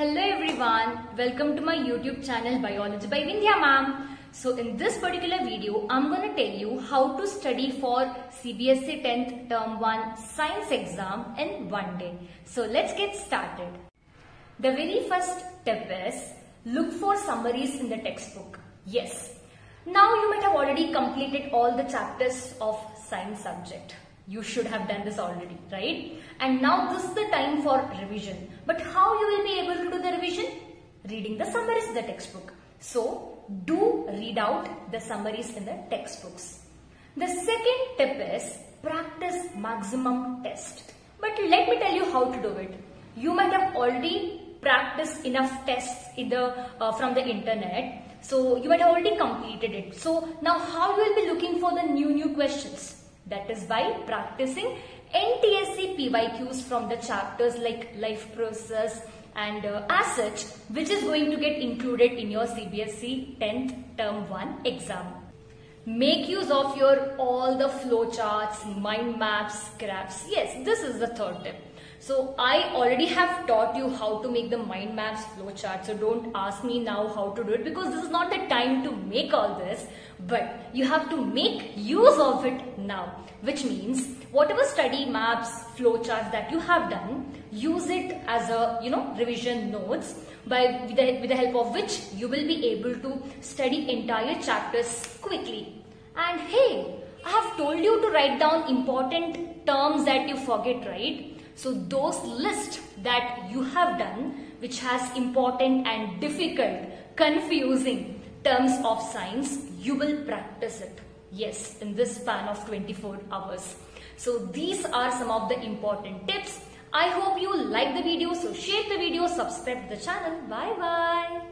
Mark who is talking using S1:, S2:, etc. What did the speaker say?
S1: Hello everyone, welcome to my YouTube channel Biology by Vindhya ma'am. So in this particular video, I'm going to tell you how to study for CBSE 10th term 1 science exam in one day. So let's get started. The very first tip is look for summaries in the textbook. Yes. Now you might have already completed all the chapters of science subject. You should have done this already, right? And now this is the time for revision. But how you will be able to do the revision? Reading the summaries in the textbook. So do read out the summaries in the textbooks. The second tip is practice maximum test. But let me tell you how to do it. You might have already practiced enough tests in the uh, from the internet. So you might have already completed it. So now how you will be looking for the new new questions? That is by practicing NTSE PYQs from the chapters like life process and uh, as such which is going to get included in your CBSE 10th term 1 exam. Make use of your all the flowcharts, mind maps, graphs. Yes, this is the third tip. So I already have taught you how to make the mind maps flowchart. So don't ask me now how to do it because this is not the time to make all this. But you have to make use of it now. Which means whatever study maps, flowcharts that you have done, use it as a you know revision notes by with the, with the help of which you will be able to study entire chapters quickly. And hey, I have told you to write down important terms that you forget, right? So those list that you have done which has important and difficult, confusing terms of science, you will practice it. Yes, in this span of 24 hours. So these are some of the important tips. I hope you like the video. So share the video, subscribe the channel. Bye bye.